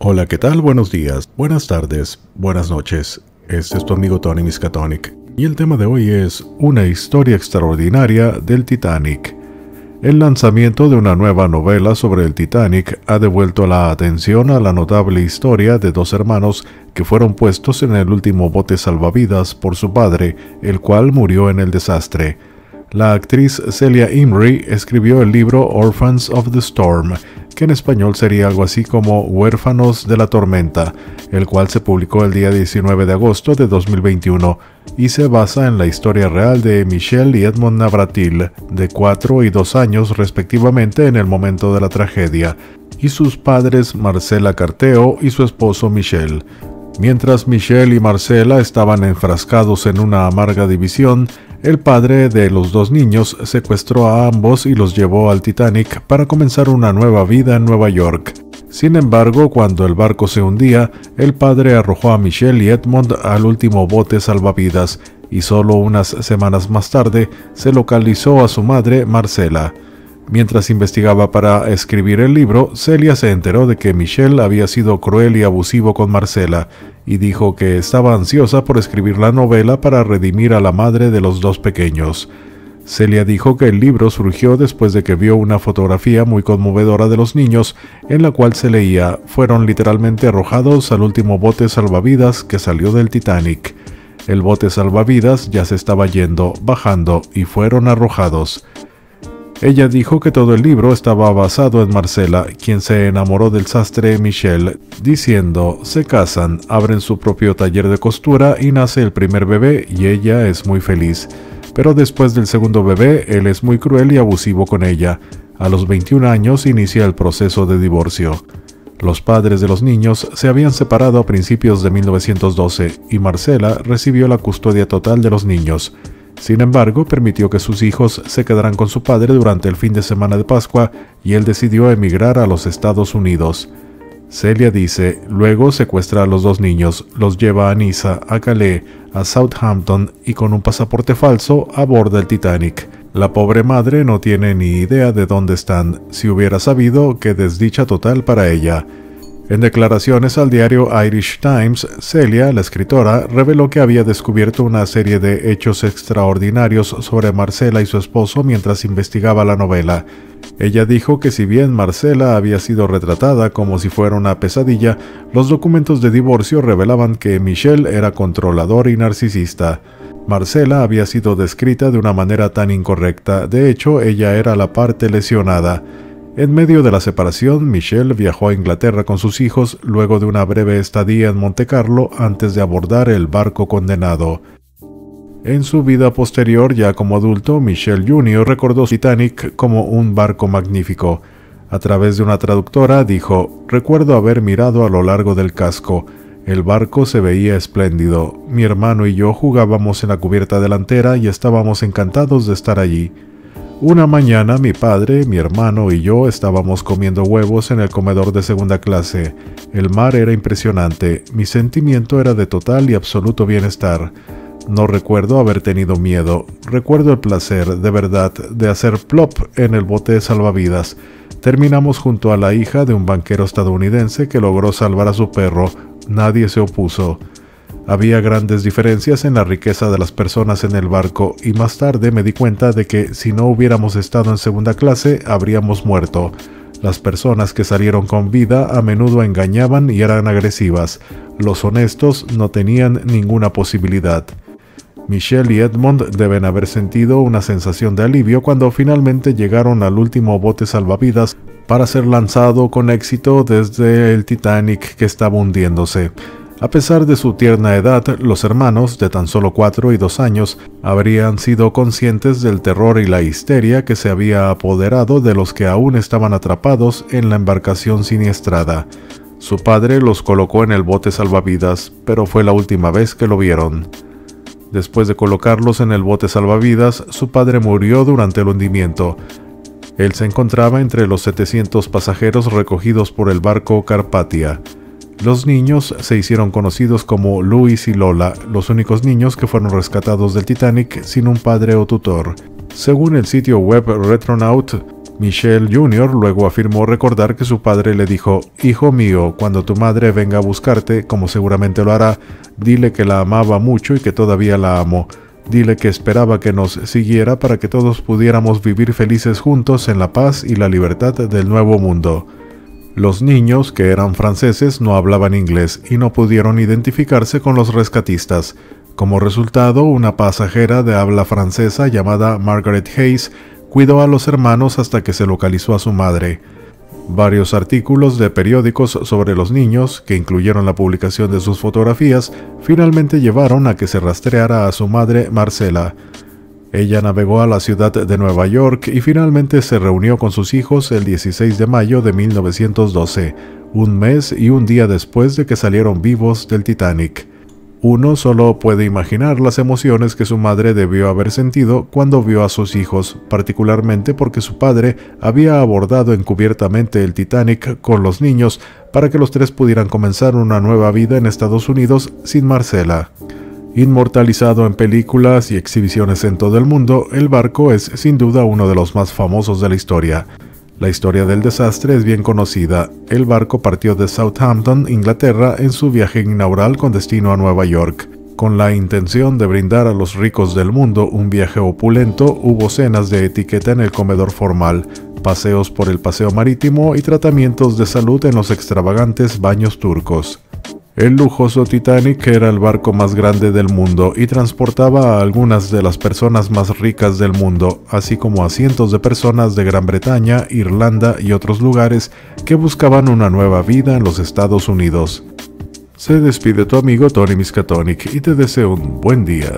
Hola, ¿qué tal? Buenos días, buenas tardes, buenas noches. Este es tu amigo Tony Miskatonic y el tema de hoy es una historia extraordinaria del Titanic. El lanzamiento de una nueva novela sobre el Titanic ha devuelto la atención a la notable historia de dos hermanos que fueron puestos en el último bote salvavidas por su padre, el cual murió en el desastre. La actriz Celia Imrie escribió el libro Orphans of the Storm, que en español sería algo así como Huérfanos de la Tormenta, el cual se publicó el día 19 de agosto de 2021 y se basa en la historia real de Michelle y Edmond Navratil, de 4 y 2 años respectivamente en el momento de la tragedia, y sus padres Marcela Carteo y su esposo Michelle. Mientras Michelle y Marcela estaban enfrascados en una amarga división, el padre de los dos niños secuestró a ambos y los llevó al Titanic para comenzar una nueva vida en Nueva York. Sin embargo, cuando el barco se hundía, el padre arrojó a Michelle y Edmond al último bote salvavidas y solo unas semanas más tarde se localizó a su madre, Marcela. Mientras investigaba para escribir el libro, Celia se enteró de que Michelle había sido cruel y abusivo con Marcela, y dijo que estaba ansiosa por escribir la novela para redimir a la madre de los dos pequeños. Celia dijo que el libro surgió después de que vio una fotografía muy conmovedora de los niños, en la cual se leía, fueron literalmente arrojados al último bote salvavidas que salió del Titanic. El bote salvavidas ya se estaba yendo, bajando, y fueron arrojados. Ella dijo que todo el libro estaba basado en Marcela, quien se enamoró del sastre Michel, diciendo, se casan, abren su propio taller de costura y nace el primer bebé y ella es muy feliz. Pero después del segundo bebé, él es muy cruel y abusivo con ella. A los 21 años inicia el proceso de divorcio. Los padres de los niños se habían separado a principios de 1912 y Marcela recibió la custodia total de los niños. Sin embargo, permitió que sus hijos se quedaran con su padre durante el fin de semana de Pascua y él decidió emigrar a los Estados Unidos. Celia dice, luego secuestra a los dos niños, los lleva a Niza, a Calais, a Southampton y con un pasaporte falso aborda el Titanic. La pobre madre no tiene ni idea de dónde están, si hubiera sabido, qué desdicha total para ella. En declaraciones al diario Irish Times, Celia, la escritora, reveló que había descubierto una serie de hechos extraordinarios sobre Marcela y su esposo mientras investigaba la novela. Ella dijo que si bien Marcela había sido retratada como si fuera una pesadilla, los documentos de divorcio revelaban que Michelle era controlador y narcisista. Marcela había sido descrita de una manera tan incorrecta, de hecho ella era la parte lesionada. En medio de la separación, Michelle viajó a Inglaterra con sus hijos luego de una breve estadía en Monte Carlo antes de abordar el barco condenado. En su vida posterior, ya como adulto, Michelle Jr. recordó Titanic como un barco magnífico. A través de una traductora dijo, recuerdo haber mirado a lo largo del casco. El barco se veía espléndido. Mi hermano y yo jugábamos en la cubierta delantera y estábamos encantados de estar allí. Una mañana mi padre, mi hermano y yo estábamos comiendo huevos en el comedor de segunda clase. El mar era impresionante, mi sentimiento era de total y absoluto bienestar. No recuerdo haber tenido miedo, recuerdo el placer, de verdad, de hacer plop en el bote de salvavidas. Terminamos junto a la hija de un banquero estadounidense que logró salvar a su perro. Nadie se opuso. Había grandes diferencias en la riqueza de las personas en el barco y más tarde me di cuenta de que si no hubiéramos estado en segunda clase habríamos muerto. Las personas que salieron con vida a menudo engañaban y eran agresivas. Los honestos no tenían ninguna posibilidad. Michelle y Edmond deben haber sentido una sensación de alivio cuando finalmente llegaron al último bote salvavidas para ser lanzado con éxito desde el Titanic que estaba hundiéndose. A pesar de su tierna edad, los hermanos, de tan solo cuatro y dos años, habrían sido conscientes del terror y la histeria que se había apoderado de los que aún estaban atrapados en la embarcación siniestrada. Su padre los colocó en el bote salvavidas, pero fue la última vez que lo vieron. Después de colocarlos en el bote salvavidas, su padre murió durante el hundimiento. Él se encontraba entre los 700 pasajeros recogidos por el barco Carpatia. Los niños se hicieron conocidos como Luis y Lola, los únicos niños que fueron rescatados del Titanic sin un padre o tutor. Según el sitio web Retronaut, Michelle Jr. luego afirmó recordar que su padre le dijo, Hijo mío, cuando tu madre venga a buscarte, como seguramente lo hará, dile que la amaba mucho y que todavía la amo. Dile que esperaba que nos siguiera para que todos pudiéramos vivir felices juntos en la paz y la libertad del nuevo mundo. Los niños, que eran franceses, no hablaban inglés y no pudieron identificarse con los rescatistas. Como resultado, una pasajera de habla francesa llamada Margaret Hayes cuidó a los hermanos hasta que se localizó a su madre. Varios artículos de periódicos sobre los niños, que incluyeron la publicación de sus fotografías, finalmente llevaron a que se rastreara a su madre Marcela. Ella navegó a la ciudad de Nueva York y finalmente se reunió con sus hijos el 16 de mayo de 1912, un mes y un día después de que salieron vivos del Titanic. Uno solo puede imaginar las emociones que su madre debió haber sentido cuando vio a sus hijos, particularmente porque su padre había abordado encubiertamente el Titanic con los niños para que los tres pudieran comenzar una nueva vida en Estados Unidos sin Marcela. Inmortalizado en películas y exhibiciones en todo el mundo, el barco es sin duda uno de los más famosos de la historia. La historia del desastre es bien conocida. El barco partió de Southampton, Inglaterra, en su viaje inaugural con destino a Nueva York. Con la intención de brindar a los ricos del mundo un viaje opulento, hubo cenas de etiqueta en el comedor formal, paseos por el paseo marítimo y tratamientos de salud en los extravagantes baños turcos. El lujoso Titanic era el barco más grande del mundo y transportaba a algunas de las personas más ricas del mundo, así como a cientos de personas de Gran Bretaña, Irlanda y otros lugares que buscaban una nueva vida en los Estados Unidos. Se despide tu amigo Tony Miskatonic y te deseo un buen día.